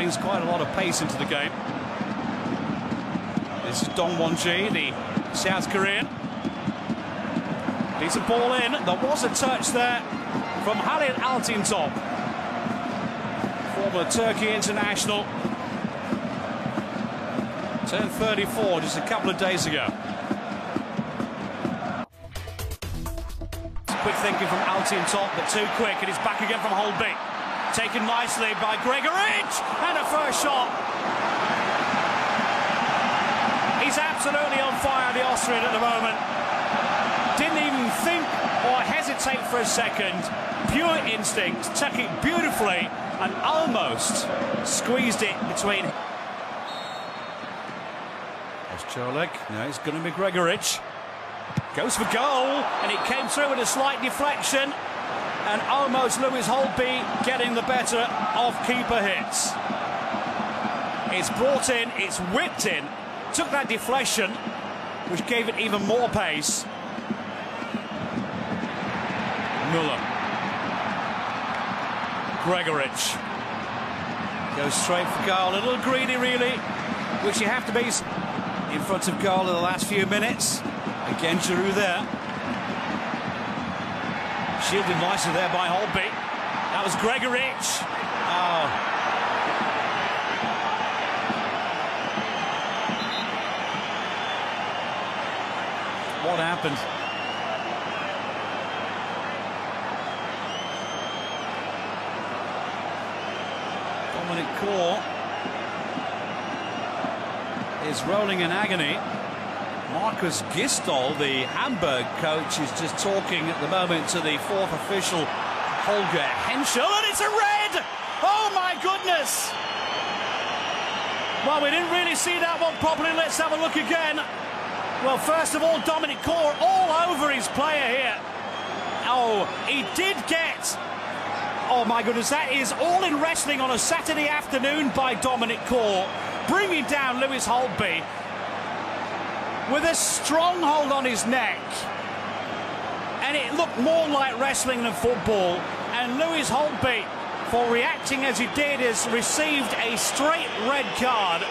brings quite a lot of pace into the game. This is Dong Won-ji, the South Korean. Decent ball in. There was a touch there from Halil Altintop, former Turkey international. Turned 34 just a couple of days ago. Quick thinking from Altintop, but too quick, and he's back again from Holtby. Taken nicely by Gregoritsch, and a first shot. He's absolutely on fire, the Austrian, at the moment. Didn't even think or hesitate for a second. Pure instinct, took it beautifully, and almost squeezed it between. There's Čolek. No, it's going to be Gregoritsch. Goes for goal, and it came through with a slight deflection, and almost Lewis Holtby getting the better of keeper Hitz. It's brought in, it's whipped in, took that deflection, which gave it even more pace. Muller. Gregoritsch. Goes straight for goal. A little greedy, really, which you have to be in front of goal in the last few minutes. Again, Giroud there. Shielded nicely there by Holtby. That was Gregoritsch. Oh. What happened? Dominik Kohr is rolling in agony. Markus Gisdol, the Hamburg coach, is just talking at the moment to the fourth official, Holger Henschel, and it's a red! Oh my goodness! Well, we didn't really see that one properly. Let's have a look again. Well, first of all, Dominik Kohr all over his player here. Oh, he did get. Oh my goodness, that is all in wrestling on a Saturday afternoon by Dominik Kohr, bringing down Lewis Holtby with a strong hold on his neck. And it looked more like wrestling than football. And Lewis Holtby, for reacting as he did, has received a straight red card.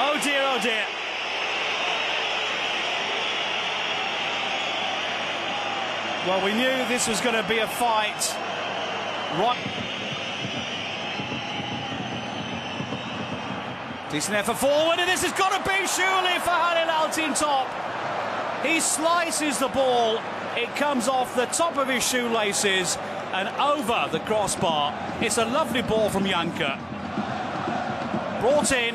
Oh dear, oh dear. Well, we knew this was going to be a fight. Right. Decent effort forward, and this has got to be surely for Halil Altintop. He slices the ball. It comes off the top of his shoelaces and over the crossbar. It's a lovely ball from Janker. Brought in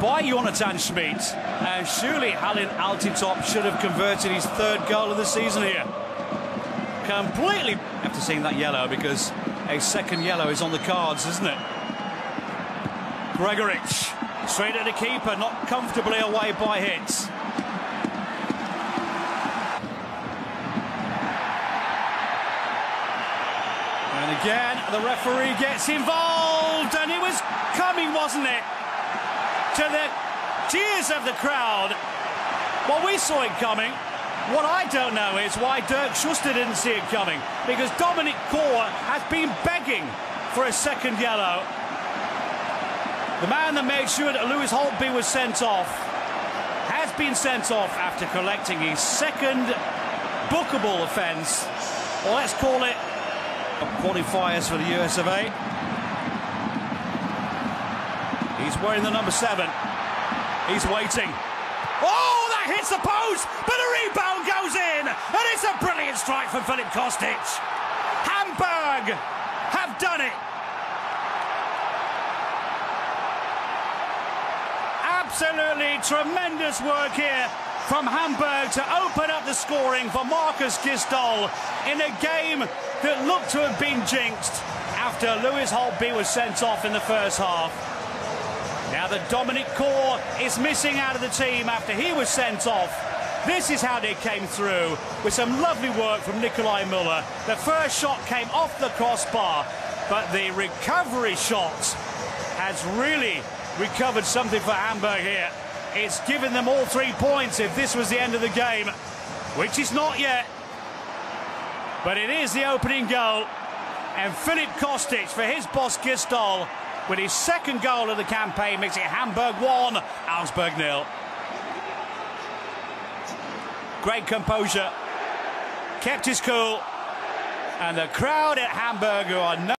by Jonathan Schmid, And surely Halil Altintop should have converted his third goal of the season here. Completely after seeing that yellow because a second yellow is on the cards, isn't it? Gregoritsch straight at the keeper, not comfortably away by Hitz. And again, the referee gets involved, and it was coming, wasn't it? To the cheers of the crowd. Well, we saw it coming. What I don't know is why Dirk Schuster didn't see it coming, because Dominik Kohr has been begging for a second yellow. The man that made sure that Lewis Holtby was sent off has been sent off after collecting his second bookable offence, or let's call it qualifiers for the US of A. He's wearing the number seven. He's waiting. Oh, that hits the post, but a rebound goes in, and it's a brilliant strike from Filip Kostic. Hamburg have done it. Absolutely tremendous work here from Hamburg to open up the scoring for Markus Gisdol in a game that looked to have been jinxed after Lewis Holtby was sent off in the first half. Now that Dominik Kohr is missing out of the team after he was sent off, this is how they came through with some lovely work from Nicolai Muller. The first shot came off the crossbar, but the recovery shot has really recovered something for Hamburg here. It's given them all three points if this was the end of the game, which is not yet. But it is the opening goal. And Filip Kostic for his boss Gisdol with his second goal of the campaign makes it Hamburg 1, Augsburg nil. Great composure, kept his cool, and the crowd at Hamburg who are no